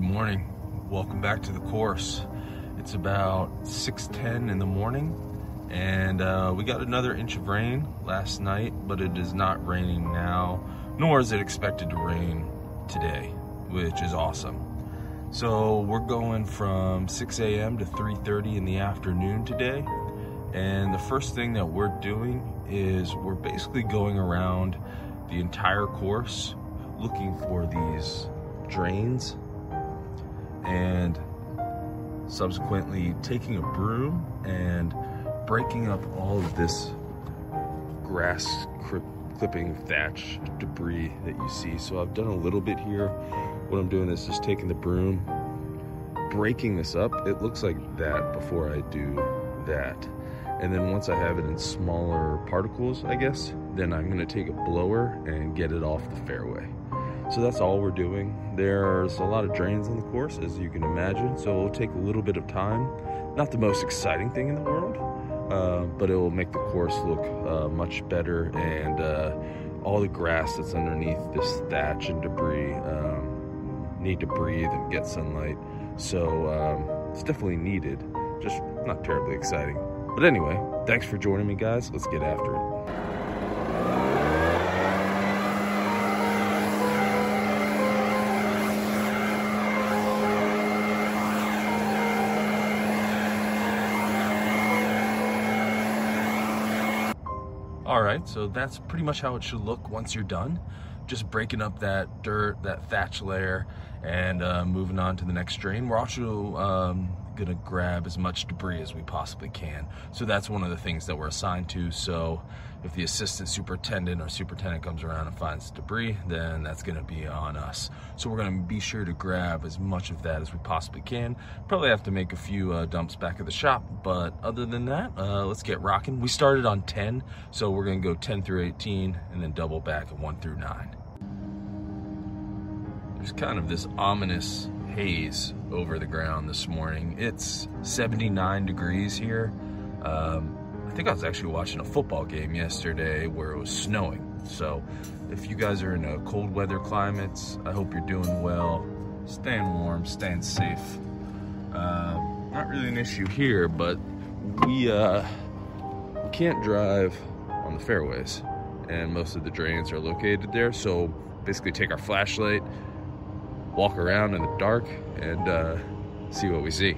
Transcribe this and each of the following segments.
morning. Welcome back to the course. It's about 6.10 in the morning and uh, we got another inch of rain last night, but it is not raining now, nor is it expected to rain today, which is awesome. So we're going from 6 a.m. to 3.30 in the afternoon today. And the first thing that we're doing is we're basically going around the entire course looking for these drains and subsequently taking a broom and breaking up all of this grass clipping thatch debris that you see. So I've done a little bit here. What I'm doing is just taking the broom, breaking this up. It looks like that before I do that. And then once I have it in smaller particles, I guess, then I'm gonna take a blower and get it off the fairway. So that's all we're doing. There's a lot of drains on the course, as you can imagine, so it'll take a little bit of time. Not the most exciting thing in the world, uh, but it will make the course look uh, much better and uh, all the grass that's underneath this thatch and debris um, need to breathe and get sunlight. So um, it's definitely needed, just not terribly exciting. But anyway, thanks for joining me guys. Let's get after it. All right, so that's pretty much how it should look once you're done. Just breaking up that dirt, that thatch layer, and uh, moving on to the next drain. We're also um, gonna grab as much debris as we possibly can. So that's one of the things that we're assigned to. So if the assistant superintendent or superintendent comes around and finds debris, then that's gonna be on us. So we're gonna be sure to grab as much of that as we possibly can. Probably have to make a few uh, dumps back at the shop, but other than that, uh, let's get rocking. We started on 10, so we're gonna go 10 through 18 and then double back at one through nine. There's kind of this ominous haze over the ground this morning. It's 79 degrees here. Um, I think I was actually watching a football game yesterday where it was snowing. So if you guys are in a cold weather climates, I hope you're doing well. Staying warm, staying safe. Uh, not really an issue here, but we, uh, we can't drive on the fairways and most of the drains are located there. So basically take our flashlight, walk around in the dark and uh, see what we see.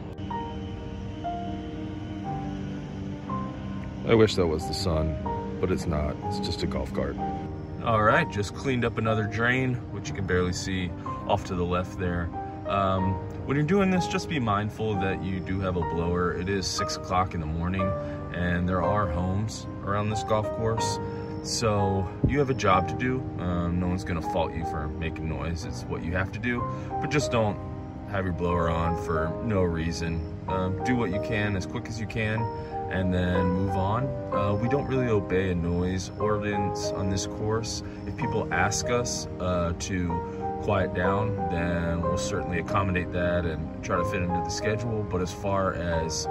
I wish that was the sun, but it's not. It's just a golf cart. All right, just cleaned up another drain, which you can barely see off to the left there. Um, when you're doing this, just be mindful that you do have a blower. It is six o'clock in the morning and there are homes around this golf course. So you have a job to do. Um, no one's gonna fault you for making noise. It's what you have to do, but just don't have your blower on for no reason. Um, do what you can as quick as you can and then move on. Uh, we don't really obey a noise ordinance on this course. If people ask us uh, to quiet down, then we'll certainly accommodate that and try to fit into the schedule. But as far as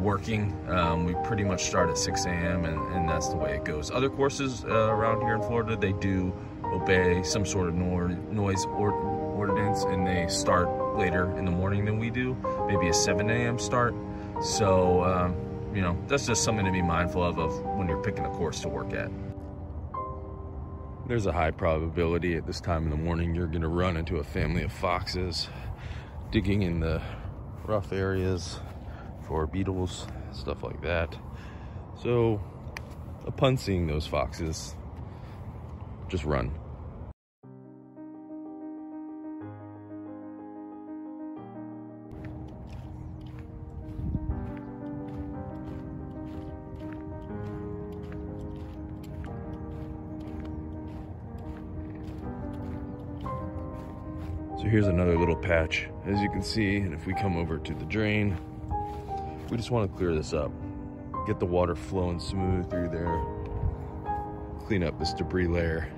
working. Um, we pretty much start at 6 a.m. And, and, that's the way it goes. Other courses uh, around here in Florida, they do obey some sort of no noise or ordinance and they start later in the morning than we do, maybe a 7 a.m. start. So, um, you know, that's just something to be mindful of, of when you're picking a course to work at. There's a high probability at this time in the morning you're gonna run into a family of foxes digging in the rough areas for beetles, stuff like that. So, upon seeing those foxes, just run. So here's another little patch, as you can see, and if we come over to the drain, we just want to clear this up. Get the water flowing smooth through there. Clean up this debris layer.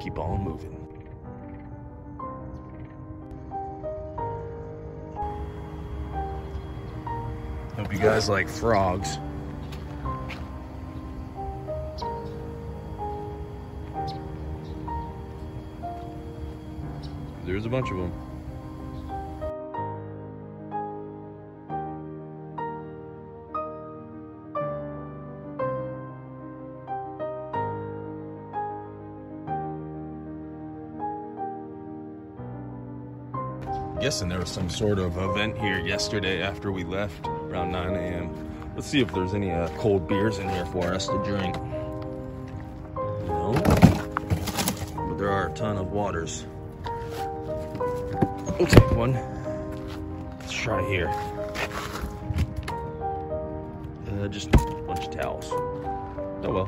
Keep on moving. Hope you guys like frogs. There's a bunch of them. Guessing there was some sort of event here yesterday after we left around 9 a.m. Let's see if there's any uh, cold beers in here for us to drink. No, but there are a ton of waters. We'll take one. Let's try here. Uh, just a bunch of towels. Oh well.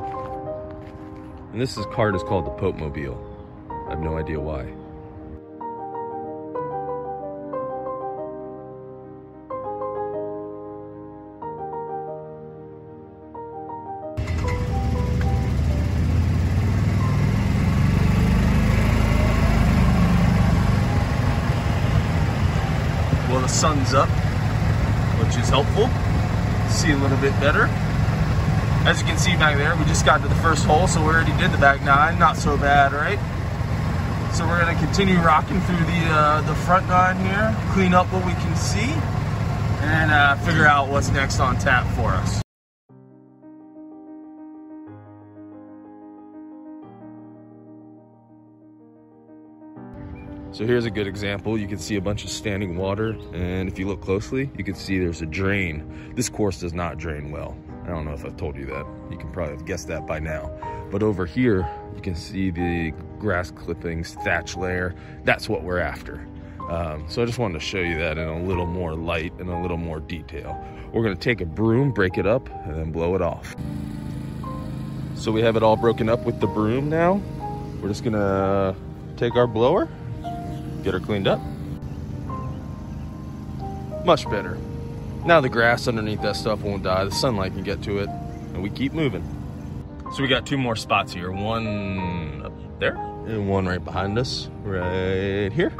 And this is card is called the Pope Mobile. I have no idea why. Sun's up, which is helpful. See a little bit better. As you can see back there, we just got to the first hole, so we already did the back nine. Not so bad, right? So we're gonna continue rocking through the uh, the front nine here, clean up what we can see, and uh, figure out what's next on tap for us. So here's a good example. You can see a bunch of standing water, and if you look closely, you can see there's a drain. This course does not drain well. I don't know if I've told you that. You can probably have guessed that by now. But over here, you can see the grass clippings, thatch layer. That's what we're after. Um, so I just wanted to show you that in a little more light and a little more detail. We're gonna take a broom, break it up, and then blow it off. So we have it all broken up with the broom now. We're just gonna take our blower, get her cleaned up. Much better. Now the grass underneath that stuff won't die. The sunlight can get to it, and we keep moving. So we got two more spots here. One up there, and one right behind us, right here.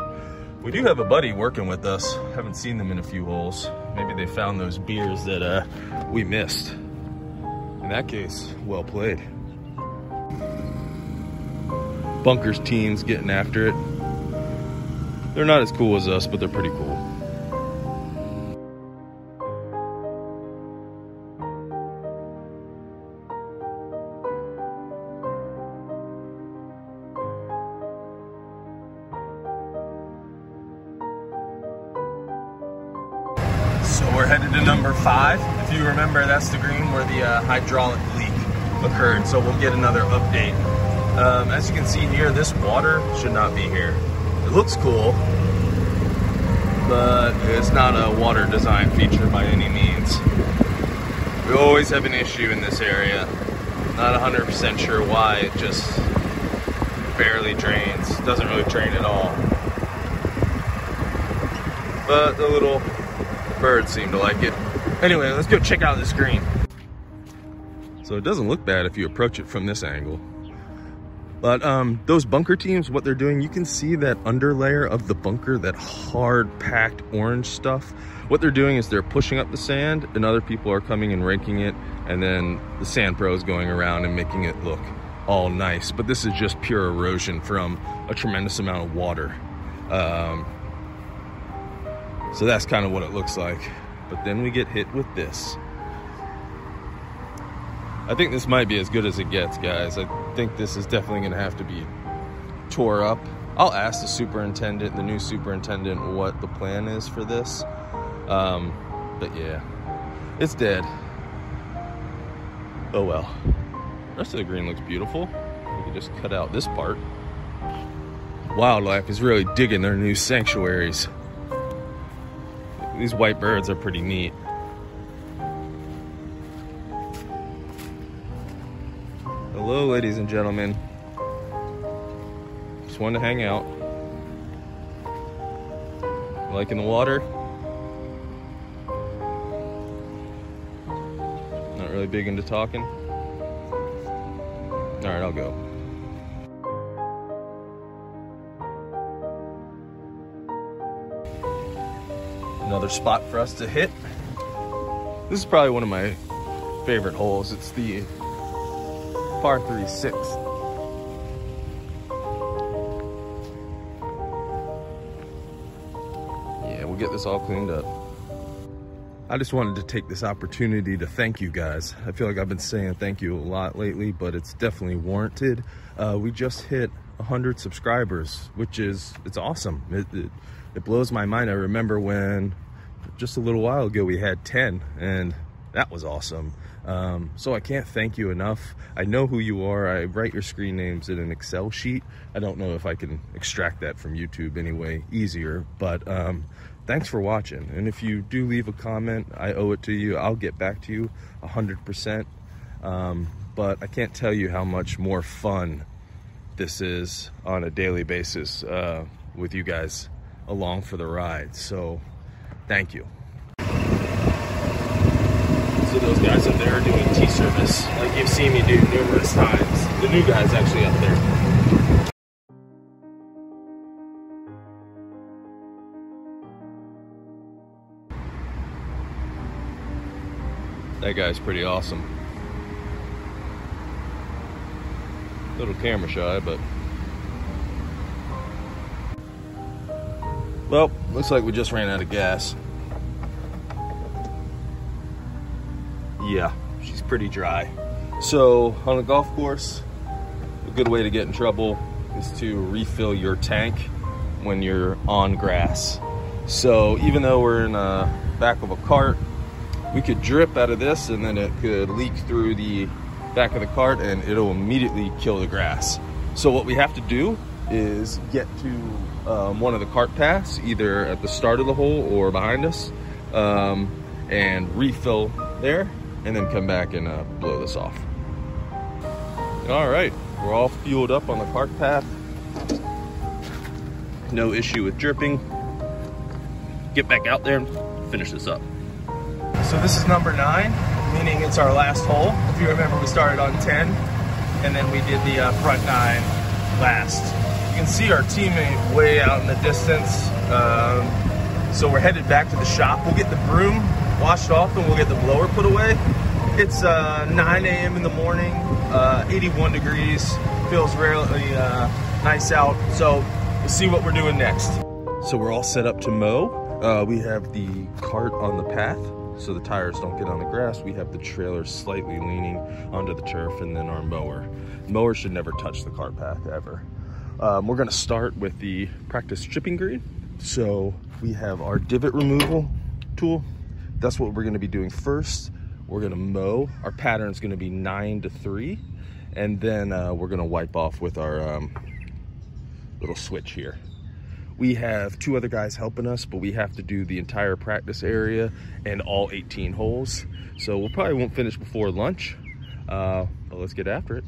We do have a buddy working with us. Haven't seen them in a few holes. Maybe they found those beers that uh, we missed. In that case, well played. Bunkers teams getting after it. They're not as cool as us, but they're pretty cool. So we're headed to number five. If you remember, that's the green where the uh, hydraulic leak occurred. So we'll get another update. Um, as you can see here, this water should not be here. It looks cool, but it's not a water design feature by any means. We always have an issue in this area. Not 100% sure why, it just barely drains. Doesn't really drain at all. But the little birds seem to like it. Anyway, let's go check out this green. So it doesn't look bad if you approach it from this angle. But um, those bunker teams, what they're doing, you can see that underlayer of the bunker, that hard packed orange stuff. What they're doing is they're pushing up the sand and other people are coming and raking it. And then the sand pro is going around and making it look all nice. But this is just pure erosion from a tremendous amount of water. Um, so that's kind of what it looks like. But then we get hit with this. I think this might be as good as it gets, guys. I think this is definitely going to have to be tore up. I'll ask the superintendent, the new superintendent, what the plan is for this. Um, but yeah, it's dead. Oh well. The rest of the green looks beautiful. We can just cut out this part. Wildlife is really digging their new sanctuaries. These white birds are pretty neat. Hello, ladies and gentlemen. Just wanted to hang out. Liking the water? Not really big into talking? Alright, I'll go. Another spot for us to hit. This is probably one of my favorite holes. It's the par 3 6. Yeah, we'll get this all cleaned up. I just wanted to take this opportunity to thank you guys. I feel like I've been saying thank you a lot lately, but it's definitely warranted. Uh, we just hit 100 subscribers, which is, it's awesome. It, it, it blows my mind. I remember when just a little while ago we had 10 and that was awesome. Um, so I can't thank you enough. I know who you are. I write your screen names in an Excel sheet. I don't know if I can extract that from YouTube anyway, easier, but um, thanks for watching. And if you do leave a comment, I owe it to you. I'll get back to you 100%. Um, but I can't tell you how much more fun this is on a daily basis uh, with you guys along for the ride. So thank you. Those guys up there doing T-service, like you've seen me do numerous times. The new guy's actually up there. That guy's pretty awesome. Little camera shy, but Well, looks like we just ran out of gas. Yeah, she's pretty dry. So on a golf course, a good way to get in trouble is to refill your tank when you're on grass. So even though we're in the back of a cart, we could drip out of this and then it could leak through the back of the cart and it'll immediately kill the grass. So what we have to do is get to um, one of the cart paths, either at the start of the hole or behind us, um, and refill there, and then come back and uh, blow this off. All right, we're all fueled up on the cart path. No issue with dripping. Get back out there and finish this up. So this is number nine, meaning it's our last hole. If you remember, we started on 10, and then we did the uh, front nine last You can see our teammate way out in the distance. Um, so we're headed back to the shop. We'll get the broom washed off and we'll get the blower put away. It's uh, 9 a.m. in the morning, uh, 81 degrees, feels really uh, nice out. So we'll see what we're doing next. So we're all set up to mow. Uh, we have the cart on the path so the tires don't get on the grass. We have the trailer slightly leaning onto the turf and then our mower. Mower should never touch the cart path ever. Um, we're gonna start with the practice chipping green. So we have our divot removal tool. That's what we're gonna be doing first. We're gonna mow. Our pattern is gonna be nine to three. And then uh, we're gonna wipe off with our um, little switch here. We have two other guys helping us, but we have to do the entire practice area and all 18 holes. So we'll probably won't finish before lunch, uh, but let's get after it.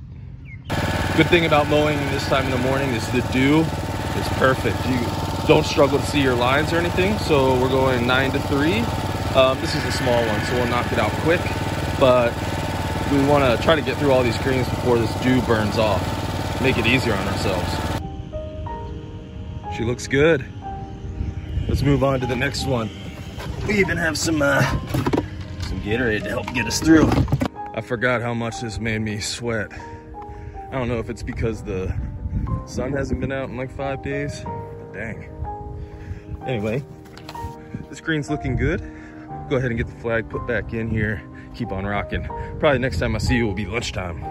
Good thing about mowing this time in the morning is the dew is perfect. You don't struggle to see your lines or anything. So we're going nine to three. Um, this is a small one, so we'll knock it out quick. But we want to try to get through all these greens before this dew burns off. Make it easier on ourselves. She looks good. Let's move on to the next one. We even have some uh, some Gatorade to help get us through. I forgot how much this made me sweat. I don't know if it's because the sun hasn't been out in like five days. Dang. Anyway, this green's looking good. Go ahead and get the flag put back in here. Keep on rocking. Probably next time I see you will be lunchtime.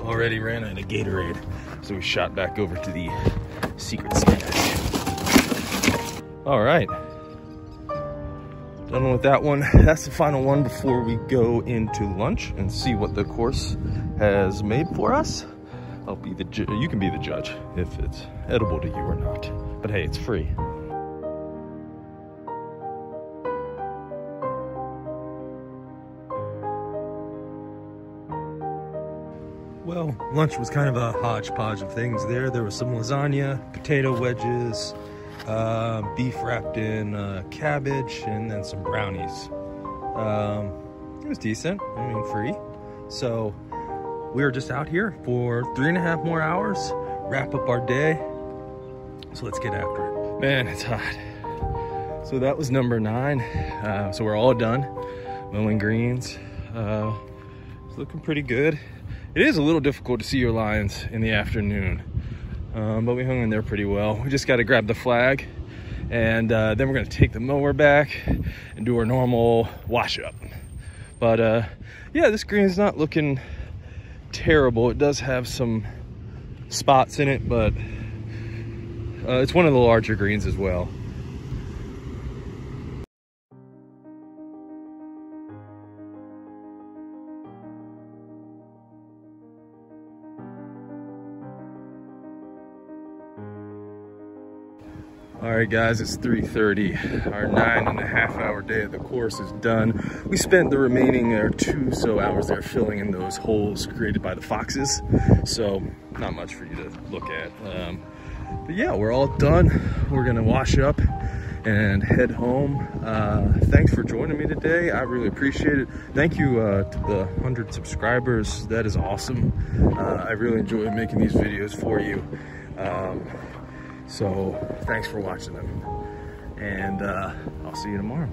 Already ran out of Gatorade, so we shot back over to the secret Santa. All right. Done with that one. That's the final one before we go into lunch and see what the course has made for us. I'll be the you can be the judge if it's edible to you or not. But hey, it's free. Well, lunch was kind of a hodgepodge of things there. There was some lasagna, potato wedges, uh, beef wrapped in uh, cabbage, and then some brownies. Um, it was decent, I mean, free. So we are just out here for three and a half more hours, wrap up our day. So let's get after it. Man, it's hot. So that was number nine. Uh, so we're all done mowing greens. Uh, it's looking pretty good. It is a little difficult to see your lines in the afternoon um, but we hung in there pretty well. We just got to grab the flag and uh, then we're going to take the mower back and do our normal wash up. But uh, yeah, this green is not looking terrible. It does have some spots in it, but Uh, it's one of the larger greens as well. All right, guys, it's 3.30. Our nine and a half hour day of the course is done. We spent the remaining uh, two so hours there filling in those holes created by the foxes. So not much for you to look at. Um, but yeah, we're all done. We're gonna wash up and head home. Uh, thanks for joining me today. I really appreciate it. Thank you uh, to the 100 subscribers. That is awesome. Uh, I really enjoy making these videos for you. Um, so thanks for watching them. And uh, I'll see you tomorrow.